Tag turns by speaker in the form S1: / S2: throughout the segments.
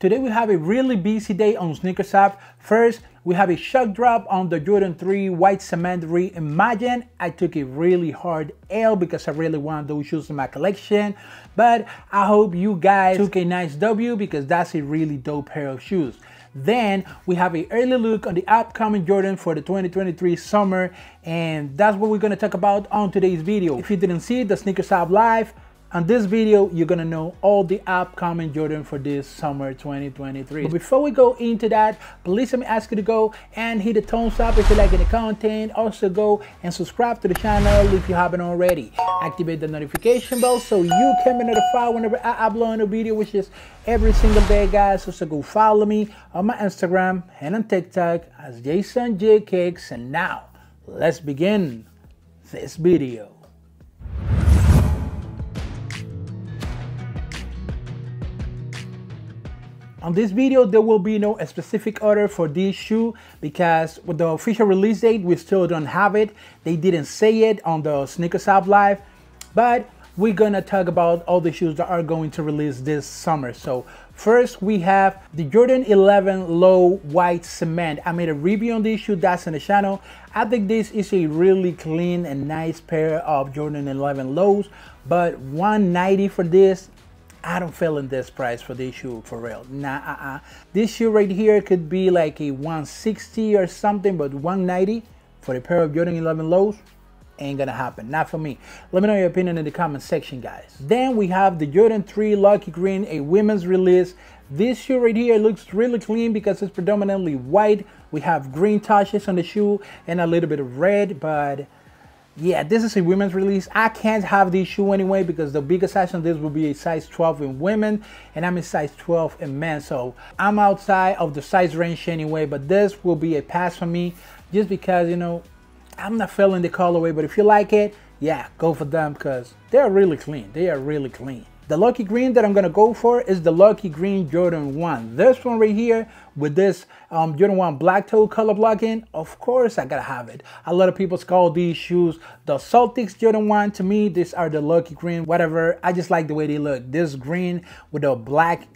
S1: Today we have a really busy day on SNKRS App. First, we have a shock drop on the Jordan 3 White Cement Reimagine. I took a really hard L because I really want those shoes in my collection. But I hope you guys took a nice W because that's a really dope pair of shoes. Then we have a early look on the upcoming Jordan for the 2023 summer and that's what we're going to talk about on today's video. If you didn't see the SNKRS App Live, on this video, you're gonna know all the upcoming Jordan for this summer 2023. But before we go into that, please let me ask you to go and hit the thumbs up if you like the content. Also go and subscribe to the channel if you haven't already. Activate the notification bell so you can be notified whenever I upload a video, which is every single day, guys. Also go follow me on my Instagram and on TikTok as Jason G Kicks. And now, let's begin this video. On this video, there will be no specific order for this shoe because with the official release date, we still don't have it. They didn't say it on the SNKRS App Live, but we're gonna talk about all the shoes that are going to release this summer. So first we have the Jordan 11 Low White Cement. I made a review on this shoe that's in the channel. I think this is a really clean and nice pair of Jordan 11 lows, but 190 for this I don't feel in this price for this shoe for real. Nah, uh-uh. This shoe right here could be like a 160 or something, but 190 for a pair of Jordan 11 lows ain't gonna happen. Not for me. Let me know your opinion in the comment section, guys. Then we have the Jordan 3 Lucky Green, a women's release. This shoe right here looks really clean because it's predominantly white. We have green touches on the shoe and a little bit of red, but yeah, this is a women's release. I can't have this shoe anyway because the biggest size on this will be a size 12 in women and I'm a size 12 in men. So I'm outside of the size range anyway, but this will be a pass for me just because, you know, I'm not feeling the colorway, but if you like it, yeah, go for them because they're really clean. They are really clean. The lucky green that I'm gonna go for is the lucky green Jordan 1. This one right here with this um, Jordan 1 black toe color blocking, of course I gotta have it. A lot of people call these shoes the Celtics Jordan 1. To me, these are the lucky green, whatever. I just like the way they look. This green with the black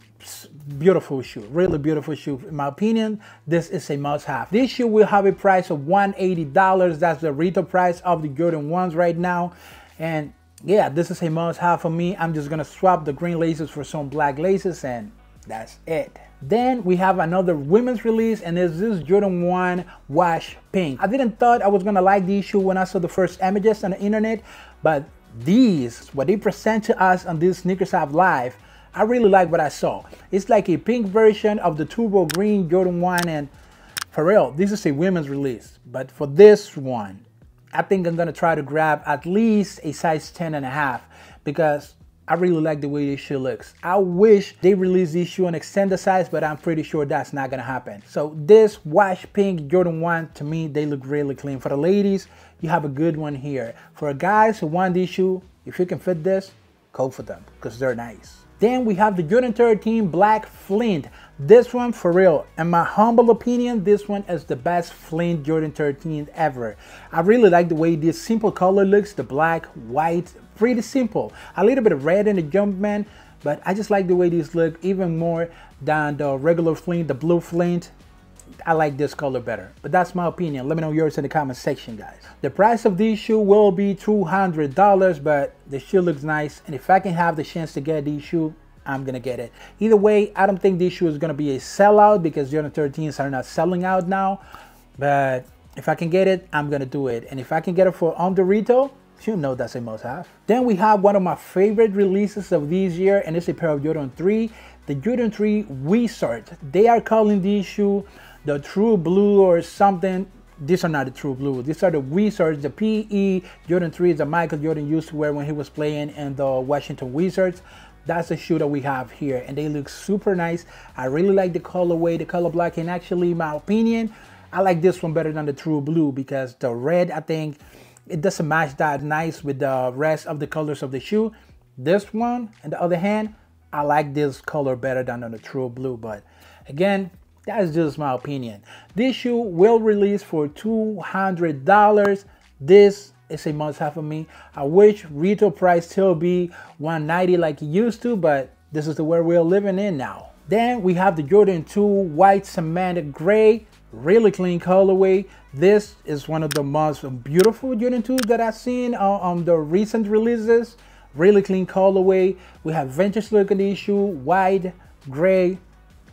S1: beautiful shoe really beautiful shoe in my opinion this is a must-have this shoe will have a price of 180 dollars that's the retail price of the jordan ones right now and yeah, this is a must have for me. I'm just gonna swap the green laces for some black laces and that's it. Then we have another women's release and this is Jordan 1 Wash Pink. I didn't thought I was gonna like these shoes when I saw the first images on the internet, but these, what they present to us on this SNKRS Live, I really like what I saw. It's like a pink version of the Turbo Green Jordan 1 and for real, this is a women's release. But for this one, I think I'm gonna try to grab at least a size 10 and a half because I really like the way this shoe looks. I wish they release this shoe and extend the size, but I'm pretty sure that's not gonna happen. So this wash pink Jordan 1, to me, they look really clean. For the ladies, you have a good one here. For guys who want this shoe, if you can fit this, go for them because they're nice. Then we have the Jordan 13 Black Flint. This one, for real, in my humble opinion, this one is the best Flint Jordan 13 ever. I really like the way this simple color looks, the black, white, pretty simple. A little bit of red in the Jumpman, but I just like the way these look even more than the regular Flint, the blue Flint. I like this color better, but that's my opinion. Let me know yours in the comment section, guys. The price of this shoe will be $200, but the shoe looks nice. And if I can have the chance to get these shoe, I'm gonna get it. Either way, I don't think this shoe is gonna be a sellout because the Jordan 13s are not selling out now. But if I can get it, I'm gonna do it. And if I can get it for under retail, you know that's a must have. Then we have one of my favorite releases of this year, and it's a pair of Jordan 3, the Jordan 3 Wizard. They are calling the shoe the True Blue or something. These are not the True Blue. These are the Wizards. The PE Jordan 3 is the Michael Jordan used to wear when he was playing in the Washington Wizards. That's the shoe that we have here, and they look super nice. I really like the colorway, the color black, and actually, my opinion, I like this one better than the True Blue because the red, I think, it doesn't match that nice with the rest of the colors of the shoe. This one, on the other hand, I like this color better than the True Blue, but again, that's just my opinion. This shoe will release for $200. This is a must have for me. I wish retail price still be 190 like it used to, but this is the world we're living in now. Then we have the Jordan 2 white cement gray, really clean colorway. This is one of the most beautiful Jordan 2s that I've seen on, the recent releases. Really clean colorway. We have vintage look in the shoe, white, gray,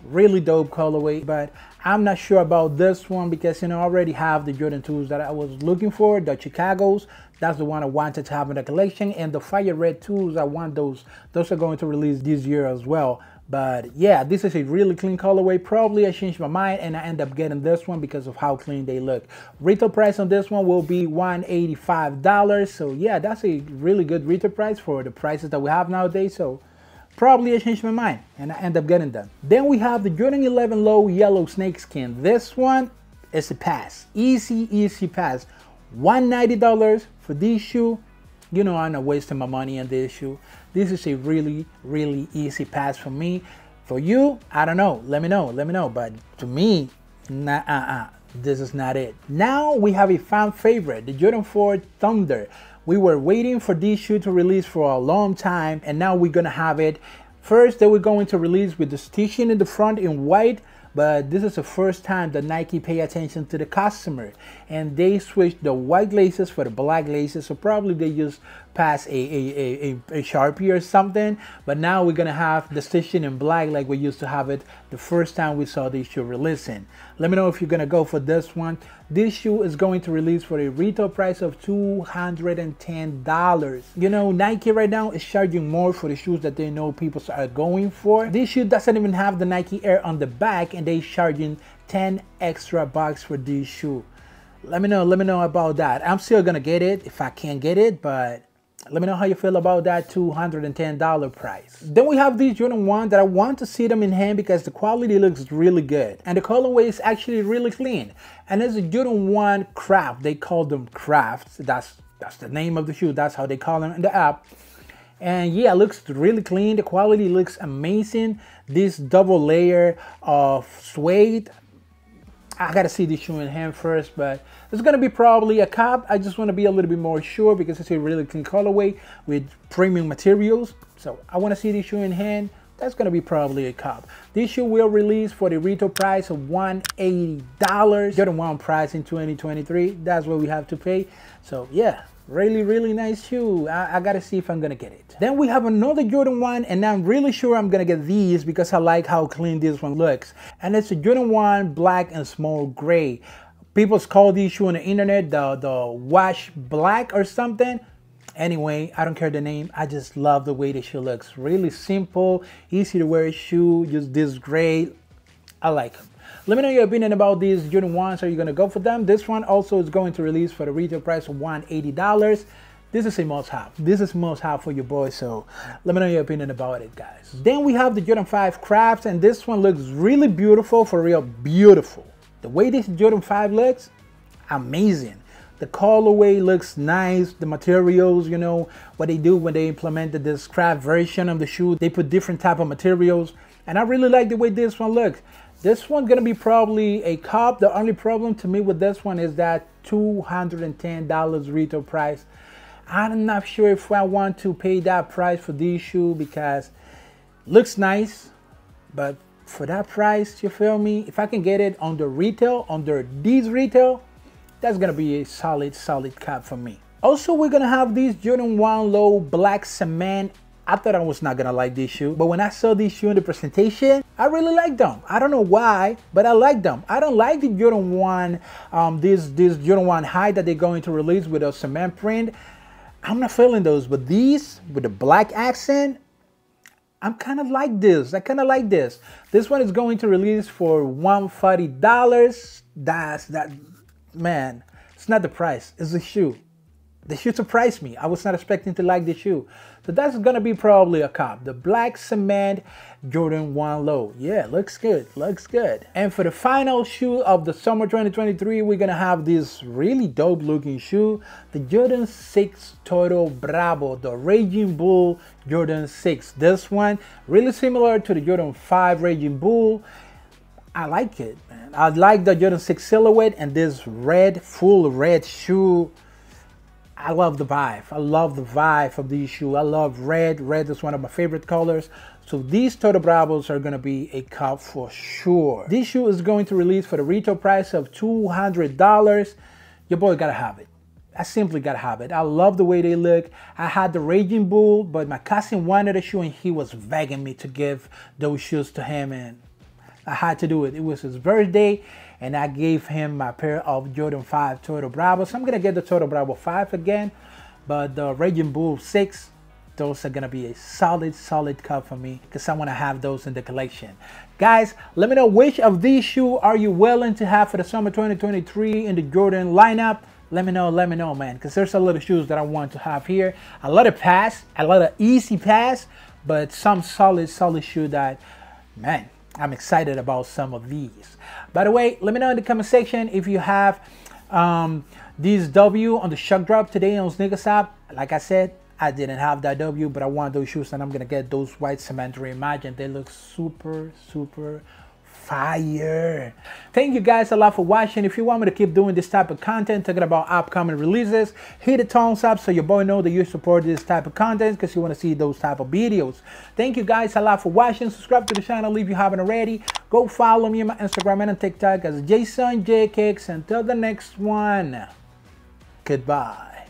S1: really dope colorway. But I'm not sure about this one because you know I already have the Jordan 2s that I was looking for, the Chicago's. That's the one I wanted to have in the collection. And the Fire Red 2s, I want those. Those are going to release this year as well. But yeah, this is a really clean colorway. Probably I changed my mind and I end up getting this one because of how clean they look. Retail price on this one will be $185. So yeah, that's a really good retail price for the prices that we have nowadays. So probably I changed my mind and I end up getting them. Then we have the Jordan 11 Low Yellow Snakeskin. This one is a pass. Easy, easy pass. $190 for this shoe you know I'm not wasting my money on this shoe. This is a really, really easy pass for me. For you, I don't know. Let me know. Let me know. But to me, nah, uh, uh, this is not it. Now we have a fan favorite, the Jordan 4 Thunder. We were waiting for this shoe to release for a long time, and now we're gonna have it. First, they were going to release with the stitching in the front in white, but this is the first time that Nike pay attention to the customer and they switched the white laces for the black laces so probably they just pass a, a, a, a, Sharpie or something but now we're gonna have the stitching in black like we used to have it the first time we saw this shoe releasing. Let me know if you're gonna go for this one. This shoe is going to release for a retail price of $210 you know Nike right now is charging more for the shoes that they know people are going for. This shoe doesn't even have the Nike Air on the back and they charging 10 extra bucks for this shoe. Let me know let me know about that. I'm still gonna get it if i can't get it but let me know how you feel about that $210 price. Then we have these Jordan 1 that I want to see them in hand because the quality looks really good. And the colorway is actually really clean. And it's a Jordan 1 Craft. They call them Crafts. That's, that's the name of the shoe. That's how they call them in the app. And yeah, it looks really clean. The quality looks amazing. This double layer of suede I gotta see the shoe in hand first, but it's gonna be probably a cop. I just wanna be a little bit more sure because it's a really clean colorway with premium materials. So I wanna see the shoe in hand. That's gonna be probably a cop. This shoe will release for the retail price of $180. Jordan 1 price in 2023. That's what we have to pay. So yeah, Really, really nice shoe. I, I, gotta see if I'm gonna get it. Then we have another Jordan 1 and I'm really sure I'm gonna get these because I like how clean this one looks. And it's a Jordan 1 black and small gray. People call these shoe on the internet the, the wash black or something. Anyway, I don't care the name. I just love the way the shoe looks. Really simple, easy to wear shoe, just this gray. I like. Let me know your opinion about these Jordan 1s. Are you going to go for them? This one also is going to release for the retail price of $180. This is a must have. This is must have for your boy. So let me know your opinion about it, guys. Then we have the Jordan 5 Crafts, and this one looks really beautiful, for real beautiful. The way this Jordan 5 looks, amazing. The colorway looks nice. The materials, you know, what they do when they implemented this craft version of the shoe, they put different type of materials. And I really like the way this one looks. This one gonna be probably a cop. The only problem to me with this one is that $210 retail price. I'm not sure if I want to pay that price for this shoe because looks nice, but for that price, you feel me? If I can get it the retail, under these retail, that's gonna be a solid, solid cap for me. Also, we're gonna have these Jordan 1 Low Black Cement I thought I was not gonna like this shoe, but when I saw this shoe in the presentation, I really like them. I don't know why, but I like them. I don't like the Jordan 1, um, this, this Jordan 1 high that they're going to release with a cement print. I'm not feeling those, but these with the black accent, I'm kind of like this. I kind of like this. This one is going to release for $140. That's that, man, it's not the price, it's the shoe the shoe surprised me. I was not expecting to like the shoe. So that's gonna be probably a cop. The black cement Jordan 1 Low. Yeah, looks good, looks good. And for the final shoe of the summer 2023, we're gonna have this really dope looking shoe, the Jordan 6 Toro Bravo, the Raging Bull Jordan 6. This one, really similar to the Jordan 5 Raging Bull. I like it, man. I like the Jordan 6 silhouette and this red, full red shoe. I love the vibe. I love the vibe of these shoes. I love red. Red is one of my favorite colors. So these Toro Bravos are gonna be a cop for sure. This shoe is going to release for the retail price of $200. Your boy gotta have it. I simply gotta have it. I love the way they look. I had the Raging Bull, but my cousin wanted a shoe and he was begging me to give those shoes to him and I had to do it. It was his birthday and I gave him my pair of Jordan 5 Toro Bravo. So I'm gonna get the Toro Bravo 5 again, but the Raging Bull 6, those are gonna be a solid, solid cup for me because I wanna have those in the collection. Guys, let me know which of these shoes are you willing to have for the summer 2023 in the Jordan lineup. Let me know, let me know, man, because there's a lot of shoes that I want to have here. A lot of pass, a lot of easy pass, but some solid, solid shoe that, man, I'm excited about some of these. By the way, let me know in the comment section if you have um, these W on the Shock Drop today on SNKRS app. Like I said, I didn't have that W, but I want those shoes and I'm gonna get those white cement reimagined. They look super, super fire. Thank you guys a lot for watching. If you want me to keep doing this type of content, talking about upcoming releases, hit the thumbs up so your boy know that you support this type of content because you want to see those type of videos. Thank you guys a lot for watching. Subscribe to the channel if you haven't already. Go follow me on my Instagram and on TikTok as Jason G Until the next one, goodbye.